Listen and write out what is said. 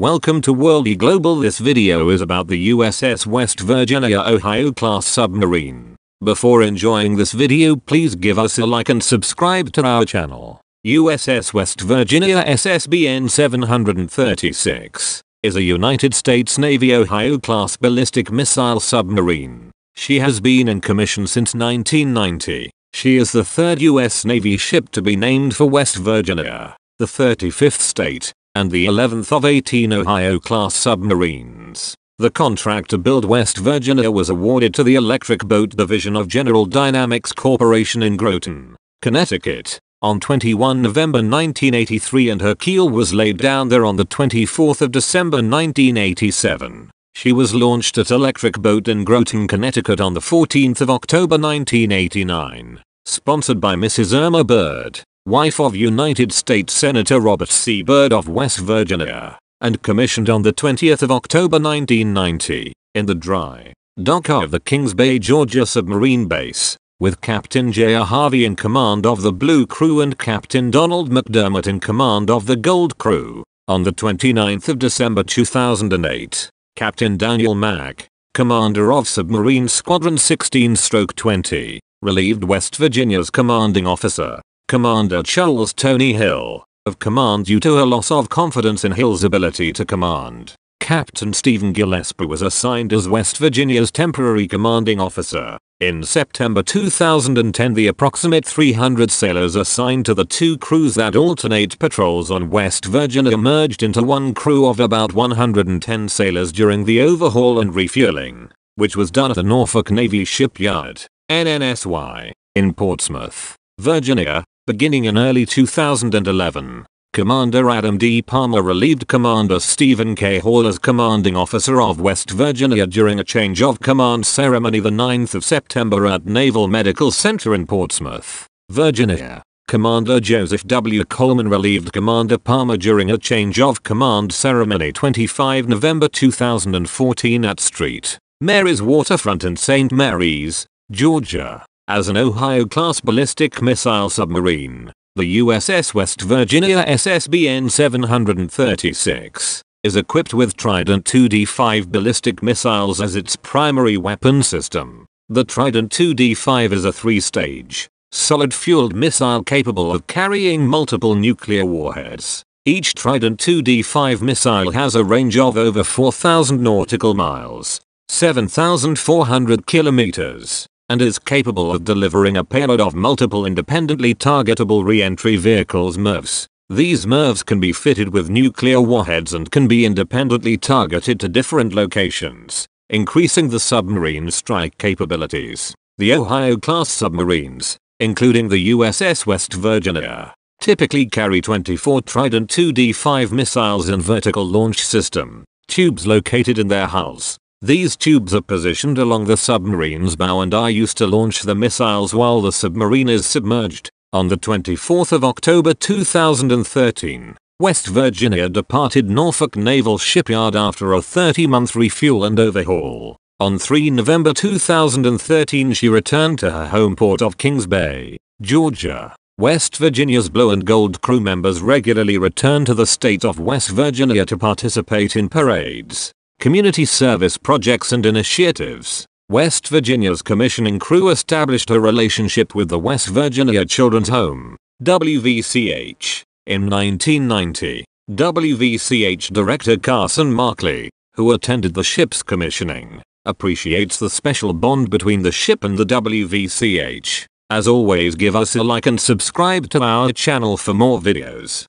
Welcome to Worldy Global this video is about the USS West Virginia Ohio class submarine. Before enjoying this video please give us a like and subscribe to our channel. USS West Virginia SSBN 736 is a United States Navy Ohio class ballistic missile submarine. She has been in commission since 1990. She is the third US Navy ship to be named for West Virginia, the 35th state, and the 11th of 18 Ohio-class submarines. The contract to build West Virginia was awarded to the Electric Boat Division of General Dynamics Corporation in Groton, Connecticut, on 21 November 1983 and her keel was laid down there on the 24th of December 1987. She was launched at Electric Boat in Groton, Connecticut on the 14th of October 1989. Sponsored by Mrs. Erma Byrd wife of United States Senator Robert C. Byrd of West Virginia, and commissioned on the 20th of October 1990, in the dry dock of the Kings Bay, Georgia submarine base, with Captain J.R. Harvey in command of the Blue Crew and Captain Donald McDermott in command of the Gold Crew. On the 29th of December 2008, Captain Daniel Mack, commander of Submarine Squadron 16-20, relieved West Virginia's commanding officer, Commander Charles Tony Hill, of command due to a loss of confidence in Hill's ability to command. Captain Stephen Gillespie was assigned as West Virginia's temporary commanding officer. In September 2010 the approximate 300 sailors assigned to the two crews that alternate patrols on West Virginia merged into one crew of about 110 sailors during the overhaul and refueling, which was done at the Norfolk Navy Shipyard, NNSY, in Portsmouth, Virginia, Beginning in early 2011, Commander Adam D. Palmer relieved Commander Stephen K. Hall as commanding officer of West Virginia during a change of command ceremony the 9th of September at Naval Medical Center in Portsmouth, Virginia. Commander Joseph W. Coleman relieved Commander Palmer during a change of command ceremony 25 November 2014 at St. Mary's Waterfront in St. Mary's, Georgia. As an Ohio-class ballistic missile submarine, the USS West Virginia SSBN 736 is equipped with Trident 2D5 ballistic missiles as its primary weapon system. The Trident 2D5 is a three-stage, solid-fueled missile capable of carrying multiple nuclear warheads. Each Trident 2D5 missile has a range of over 4,000 nautical miles, 7,400 kilometers, and is capable of delivering a payload of multiple independently targetable re-entry vehicles MIRVs. These MIRVs can be fitted with nuclear warheads and can be independently targeted to different locations, increasing the submarine's strike capabilities. The Ohio-class submarines, including the USS West Virginia, typically carry 24 Trident 2D5 missiles in vertical launch system, tubes located in their hulls, these tubes are positioned along the submarine's bow and are used to launch the missiles while the submarine is submerged. On the 24th of October 2013, West Virginia departed Norfolk Naval Shipyard after a 30-month refuel and overhaul. On 3 November 2013 she returned to her home port of Kings Bay, Georgia. West Virginia's Blue and Gold crew members regularly return to the state of West Virginia to participate in parades, community service projects and initiatives. West Virginia's commissioning crew established a relationship with the West Virginia Children's Home, WVCH, in 1990. WVCH Director Carson Markley, who attended the ship's commissioning, appreciates the special bond between the ship and the WVCH. As always give us a like and subscribe to our channel for more videos.